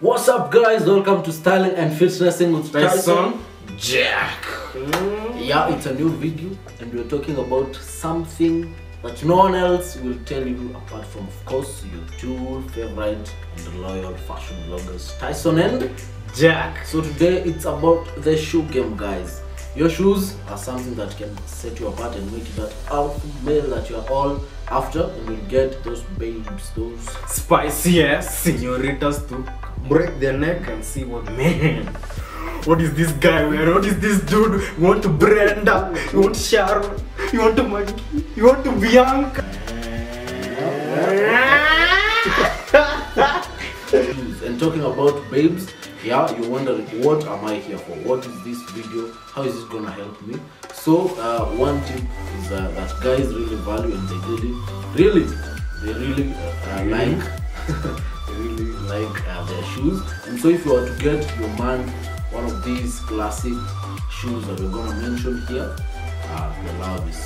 What's up, guys? Welcome to Styling and Fitnessing with Tyson. Jack. Hmm. Yeah, it's a new video, and we're talking about something that no one else will tell you apart from, of course, your two favorite and loyal fashion bloggers, Tyson and. Jack. So today it's about the shoe game, guys. Your shoes are something that can set you apart and make you that alpha male that you are all after, and you'll get those babes, those Spicy ass senoritas to break their neck and see what man. What is this guy wearing? What is this dude? You want to Brenda? You want Sharon? You want to Maggie? You want to Bianca? And talking about babes, yeah, you're wondering what am I here for? What is this video? How is this gonna help me? So uh, one tip is uh, that guys really value and they really, really, they really uh, uh, like, really like uh, their shoes. And so if you are to get your man one of these classic shoes that we're gonna mention here, uh, the love is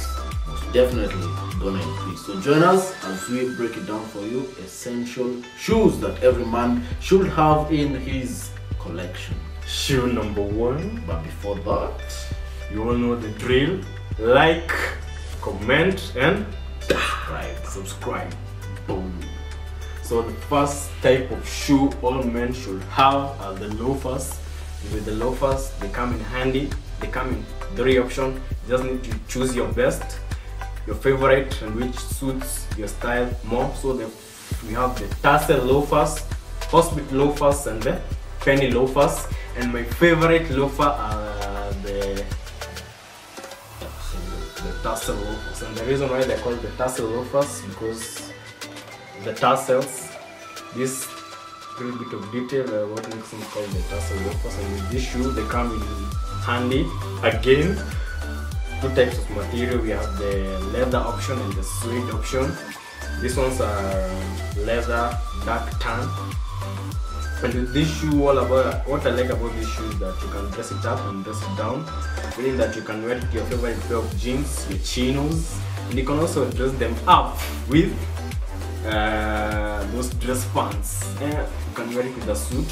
most definitely gonna increase. So join us as we break it down for you essential shoes that every man should have in his collection. Shoe number one. But before that, You all know the drill. Like, comment, and subscribe. subscribe. Boom. So the first type of shoe all men should have are the loafers. With the loafers, they come in handy. They come in three options. You just need to choose your best, your favorite, and which suits your style more. So the, we have the tassel loafers, horse bit loafers, and the penny loafers. And my favorite loafer are the the tassel loafers. And the reason why they're called the tassel loafers because the tassels, this little bit of detail, uh, what makes them called the tassel loafers. And with this shoe, they come in handy. Again, two types of material. We have the leather option and the suede option. These ones are leather, dark tan. And with this shoe, all about what I like about this shoe is that you can dress it up and dress it down, meaning that you can wear it to your favorite pair of jeans, your chinos, and you can also dress them up with uh, those dress pants. Yeah, you can wear it with a suit.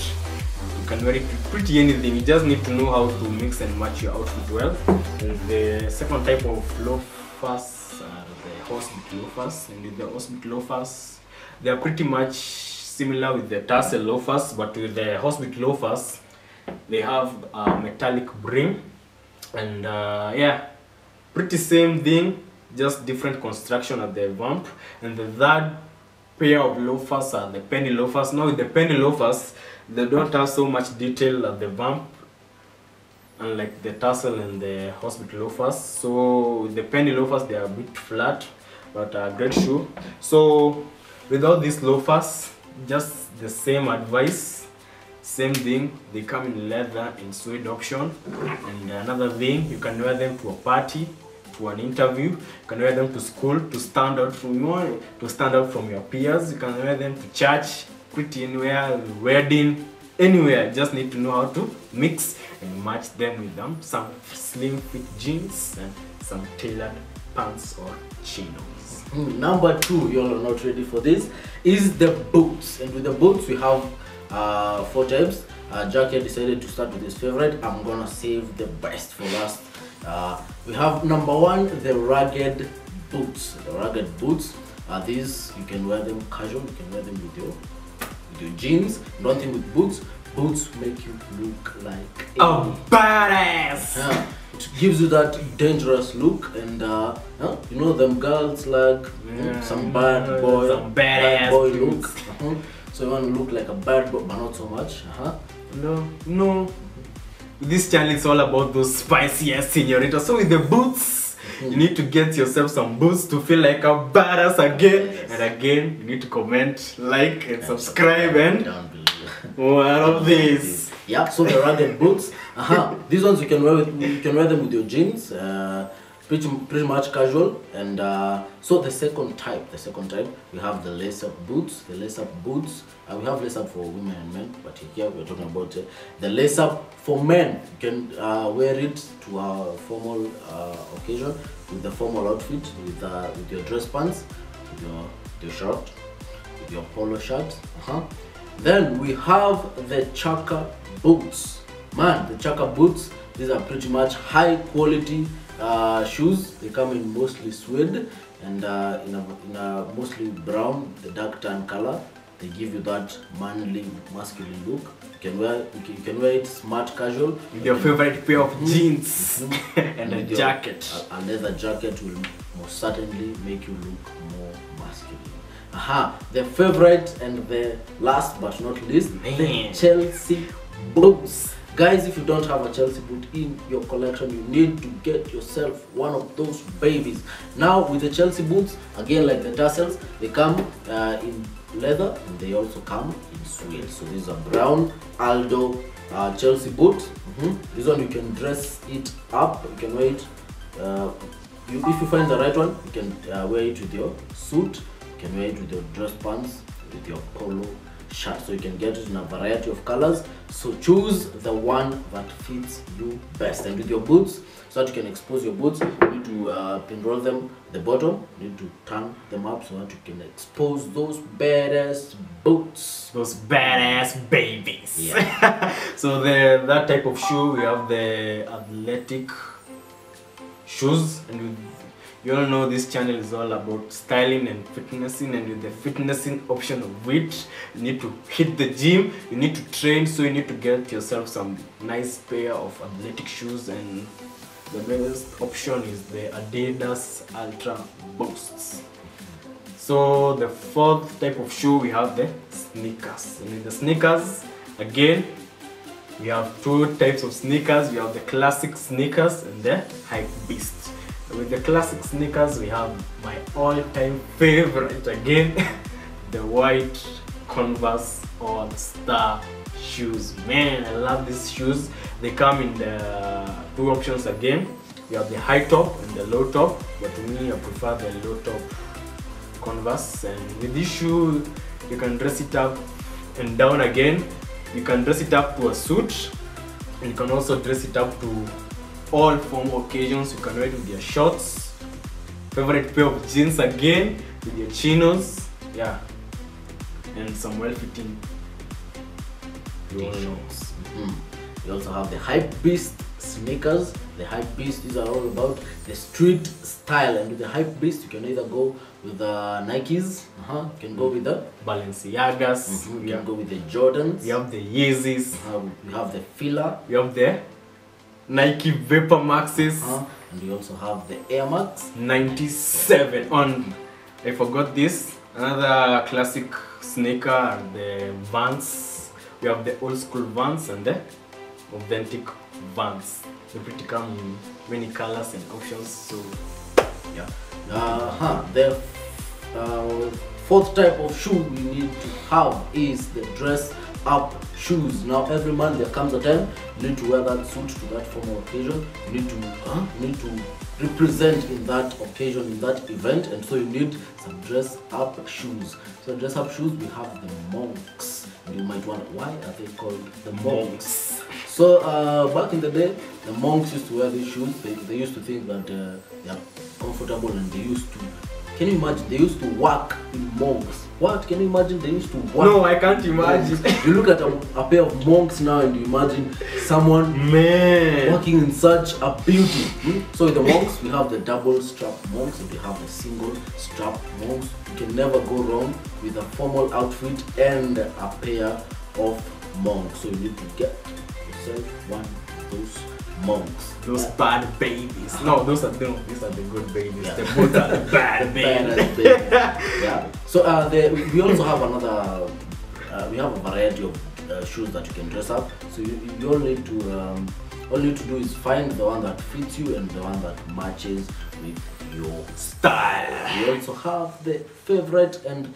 You can wear it with pretty anything. You just need to know how to mix and match your outfit well. And the second type of loafers are the horse bit loafers. And with the horse bit loafers, they are pretty much similar with the tassel loafers, but with the horse bit loafers, they have a metallic brim. And uh, yeah, pretty same thing, just different construction at the vamp. And the third pair of loafers are the penny loafers. Now with the penny loafers, they don't have so much detail at the vamp, unlike the tassel and the horse bit loafers. So the penny loafers, they are a bit flat, but a great shoe. So without these loafers, just the same advice same thing they come in leather and suede option and another thing you can wear them to a party to an interview you can wear them to school to stand out from you want to stand out from your peers you can wear them to church pretty anywhere wedding anywhere just need to know how to mix and match them with them some slim fit jeans and some tailored pants or chinos Hmm, Number two, you all are not ready for this, is the boots. And with the boots, we have uh, four types. Uh, Jackie decided to start with his favorite. I'm gonna save the best for last. Uh, we have number one, the rugged boots. The rugged boots are these. You can wear them casual. You can wear them with your with your jeans. Nothing with boots, boots make you look like a badass yeah, it gives you that dangerous look and uh, yeah, you know them girls like mm, Yeah, some bad boy, some badass boy dudes. look. Uh-huh. So you want to look like a bad boy, but not so much. Uh-huh. No, no. This channel is all about those spicy ass senoritas. So with the boots, you need to get yourself some boots to feel like a badass again. Yes. And again, you need to comment, like, and subscribe, and Down below. one of these. Yeah, so the rugged boots. Uh-huh. These ones you can wear with, you can wear them with your jeans. Uh, pretty pretty much casual. And uh, so the second type, the second type, we have the lace up boots. The lace up boots. Uh, we have lace up for women and men, but here we're talking about uh, the lace up for men. You can uh, wear it to a formal uh, occasion with the formal outfit, with uh, with your dress pants, with your with your shirt, with your polo shirt. Uh-huh. Then we have the Chukka boots. Man, the Chukka boots, these are pretty much high quality uh, shoes. They come in mostly suede and uh, in, a, in a mostly brown, the dark tan color. They give you that manly, masculine look. You can wear, you can, you can wear it smart, casual. With your favorite pair of jeans and a your- jacket. A, a leather jacket will most certainly make you look more masculine. Aha, the favorite and the last but not least, the Chelsea boots. Guys, if you don't have a Chelsea boot in your collection, you need to get yourself one of those babies. Now, with the Chelsea boots, again, like the tassels, they come uh, in leather and they also come in suede. So, these are brown Aldo uh, Chelsea boot. Mhm. This one you can dress it up, you can wear it. Uh, you, if you find the right one, you can uh, wear it with your suit, you can wear it with your dress pants, with your polo shirt. So you can get it in a variety of colors. So choose the one that fits you best. And with your boots, so that you can expose your boots, you need to uh, pin roll them at the bottom. You need to turn them up so that you can expose those badass boots. Those badass babies. Yeah. so the that type of shoe we have the athletic shoes and with, you all know this channel is all about styling and fitnessing and with the fitnessing option of which you need to hit the gym you need to train so you need to get yourself some nice pair of athletic shoes and the best option is the adidas ultra boosts so the fourth type of shoe we have the sneakers. And with the sneakers, again, we have two types of sneakers. We have the classic sneakers and the hype beast. With the classic sneakers, we have my all-time favorite again, the white Converse All Star shoes. Man, I love these shoes. They come in the two options again. We have the high top and the low top, but to me, I prefer the low top Converse. And with this shoe, you can dress it up and down again. You can dress it up to a suit, and you can also dress it up to all formal occasions. You can wear it with your shorts, favorite pair of jeans again, with your chinos, yeah, and some well-fitting t-shirts. Mhm. We also have the hype beast sneakers. The hype beast these are all about the street style, and with the hype beast you can either go with the Nikes, uh-huh. you can go with the, Balenciagas. Mhm. you We, can go with the Jordans. you have the Yeezys. Uh, we have the Fila, you have the Nike Vapor Maxes. uh, and we also have the Air Max. 97 on I forgot this another classic sneaker are the Vans we have the old school Vans and the authentic Vans they pretty come in many colors and options so Yeah. Uh-huh. The uh, fourth type of shoe we need to have is the dress up shoes. Now every man there comes a time you need to wear that suit to that formal occasion. You need to huh? you need to represent in that occasion, in that event, and so you need some dress up shoes. So dress up shoes we have the monks. You might wonder why are they called the monks? So uh, back in the day, the monks used to wear these shoes. They, they used to think that uh, they are comfortable and they used to. Can you imagine? They used to work in monks. What? Can you imagine? They used to work. no I can't imagine you look at a, a pair of monks now and you imagine someone man working in such a beauty. hmm? So with the monks, we have the double strap monks and we have the single strap monks. You can never go wrong with a formal outfit and a pair of monks. So you need to get yourself one of those monks. those bad babies no those are no these are the good babies Yeah. the are the bad babies yeah. So uh, the, we also have another. Uh, we have a variety of uh, shoes that you can dress up. So you, you all need to um, all you need to do is find the one that fits you and the one that matches with your style We also have the favorite and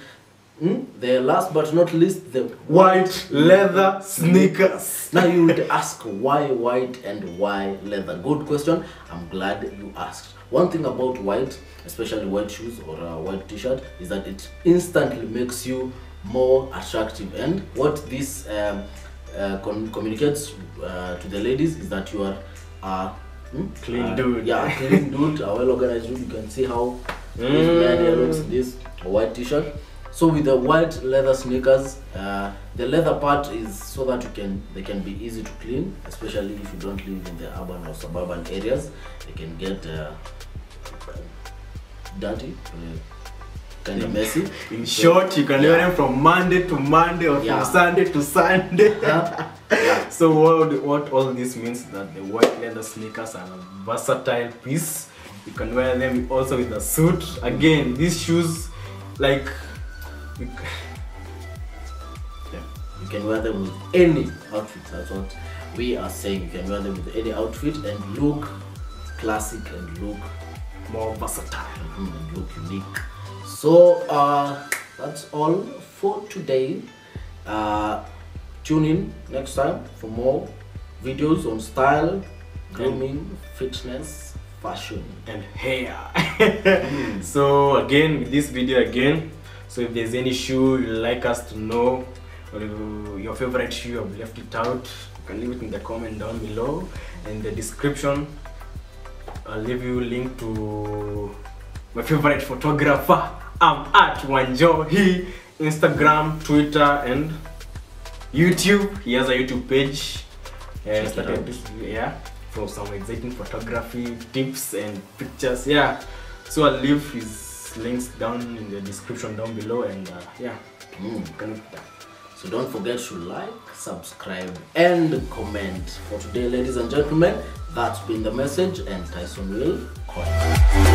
hmm, the last but not least the white leather sneakers now you would ask why white and why leather? Good question. I'm glad you asked. One thing about white, especially white shoes or a white t-shirt, is that it instantly makes you more attractive. And what this um, uh, con- communicates uh, to the ladies is that you are a hmm? Clean Uh, dude. Yeah, a clean dude, a well organized dude. You can see how this Mm. man here looks in this white t-shirt. So with the white leather sneakers, uh, the leather part is so that you can they can be easy to clean, especially if you don't live in the urban or suburban areas. They can get uh, dirty, kind of messy. In So- short, you can Yeah. wear them from Monday to Monday or Yeah. from Sunday to Sunday. Yeah. Yeah. So what, what all this means that the white leather sneakers are a versatile piece. You can wear them also with a suit. Again, these shoes, like, Yeah. You can wear them with any outfit. That's what we are saying. You can wear them with any outfit and look classic and look more versatile. and look unique. So uh, that's all for today. Uh, tune in next time for more videos on style, grooming, fitness, fashion. and hair. so again, with this video again, so if there's any shoe you like us to know, or you- your favorite shoe, I've left it out, you can leave it in the comment down below. In the description, I'll leave you link to my favorite photographer. I'm at Wanjohi, Instagram, Twitter, and YouTube. He has a YouTube page. It started this, yeah, for some exciting photography tips and pictures. Yeah, so I'll leave his links down in the description down below, and uh, yeah, Mm. you can look that. So don't forget to like, subscribe, and comment. For today, ladies and gentlemen, that's been the message, and Tyson will call.